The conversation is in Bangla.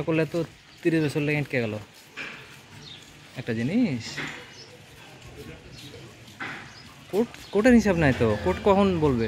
না করলে তো তিরিশ বছর লেগে আটকে গেল। একটা জিনিস? কোর্ট কোর্টের হিসাব নাই তো। কোর্ট কখন বলবে?